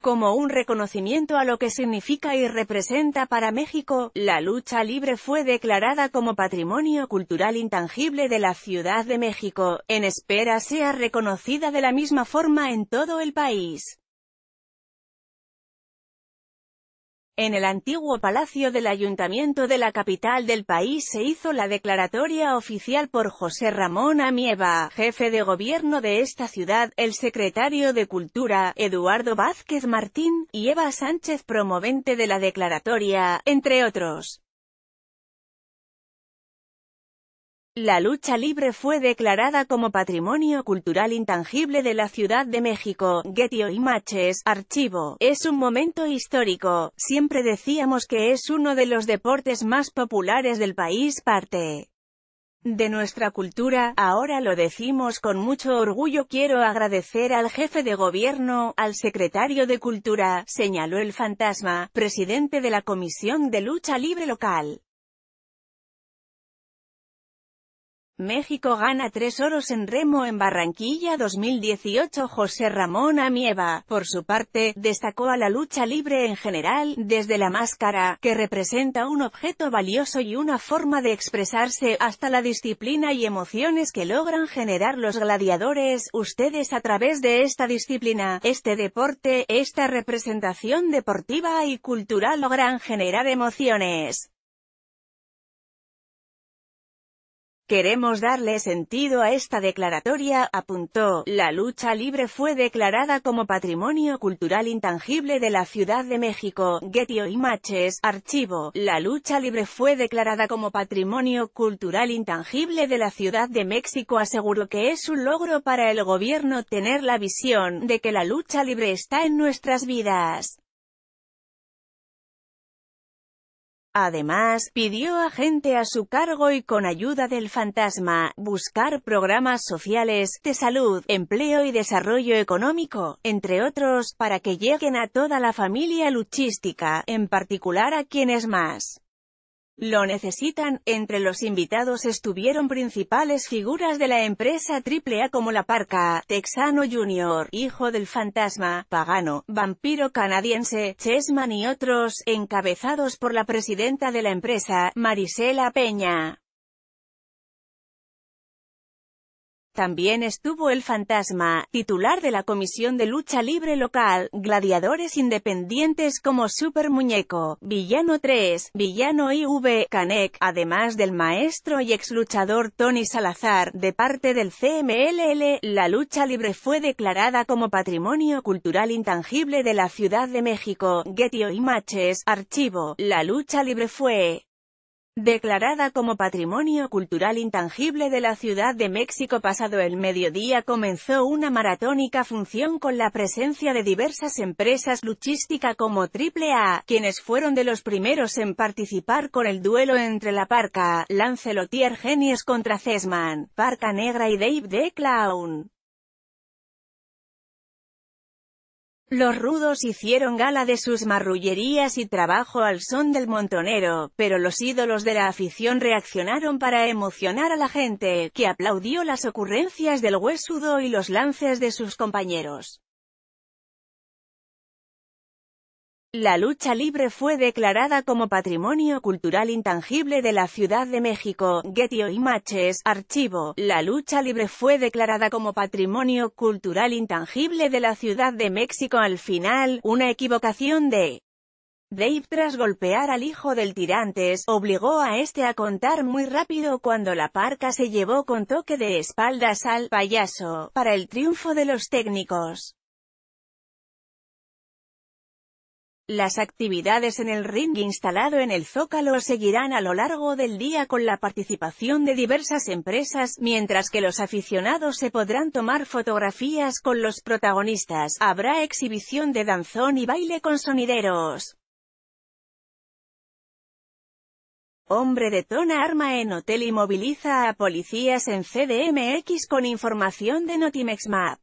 Como un reconocimiento a lo que significa y representa para México, la lucha libre fue declarada como Patrimonio Cultural Intangible de la Ciudad de México, en espera sea reconocida de la misma forma en todo el país. En el antiguo palacio del ayuntamiento de la capital del país se hizo la declaratoria oficial por José Ramón Amieva, jefe de gobierno de esta ciudad, el secretario de Cultura, Eduardo Vázquez Martín, y Eva Sánchez promovente de la declaratoria, entre otros. La lucha libre fue declarada como Patrimonio Cultural Intangible de la Ciudad de México. Getty Images, Archivo. Es un momento histórico. Siempre decíamos que es uno de los deportes más populares del país, parte de nuestra cultura, ahora lo decimos con mucho orgullo quiero agradecer al jefe de gobierno, al secretario de Cultura, señaló el fantasma, presidente de la Comisión de Lucha Libre Local. México gana tres oros en remo en Barranquilla 2018 José Ramón Amieva, por su parte, destacó a la lucha libre en general, desde la máscara, que representa un objeto valioso y una forma de expresarse, hasta la disciplina y emociones que logran generar los gladiadores, ustedes a través de esta disciplina, este deporte, esta representación deportiva y cultural logran generar emociones. Queremos darle sentido a esta declaratoria, apuntó. La lucha libre fue declarada como Patrimonio Cultural Intangible de la Ciudad de México. Getty Images, Archivo. La lucha libre fue declarada como Patrimonio Cultural Intangible de la Ciudad de México. Aseguró que es un logro para el gobierno tener la visión de que la lucha libre está en nuestras vidas. Además, pidió a gente a su cargo y con ayuda del fantasma, buscar programas sociales, de salud, empleo y desarrollo económico, entre otros, para que lleguen a toda la familia luchística, en particular a quienes más lo necesitan. Entre los invitados estuvieron principales figuras de la empresa AAA como La Parca, Texano Jr., Hijo del Fantasma, Pagano, Vampiro Canadiense, Chessman y otros, encabezados por la presidenta de la empresa, Marisela Peña. También estuvo el fantasma, titular de la Comisión de Lucha Libre Local, gladiadores independientes como Super Muñeco, Villano 3, Villano IV, Canek, además del maestro y ex luchador Tony Salazar, de parte del CMLL, la lucha libre fue declarada como Patrimonio Cultural Intangible de la Ciudad de México, Getty Images, Archivo, la lucha libre fue Declarada como Patrimonio Cultural Intangible de la Ciudad de México pasado el mediodía comenzó una maratónica función con la presencia de diversas empresas luchística como AAA, quienes fueron de los primeros en participar con el duelo entre La Parca, Lancelotier Genies contra Cesman, Parca Negra y Dave the Clown. Los rudos hicieron gala de sus marrullerías y trabajo al son del montonero, pero los ídolos de la afición reaccionaron para emocionar a la gente, que aplaudió las ocurrencias del huesudo y los lances de sus compañeros. La lucha libre fue declarada como Patrimonio Cultural Intangible de la Ciudad de México. Getty Images, Archivo. La lucha libre fue declarada como Patrimonio Cultural Intangible de la Ciudad de México. Al final, una equivocación de Dave tras golpear al hijo del tirantes, obligó a este a contar muy rápido cuando la parca se llevó con toque de espaldas al payaso, para el triunfo de los técnicos. Las actividades en el ring instalado en el Zócalo seguirán a lo largo del día con la participación de diversas empresas, mientras que los aficionados se podrán tomar fotografías con los protagonistas. Habrá exhibición de danzón y baile con sonideros. Hombre detona arma en hotel y moviliza a policías en CDMX con información de Notimex Map.